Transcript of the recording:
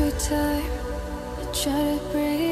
Every time I try to breathe.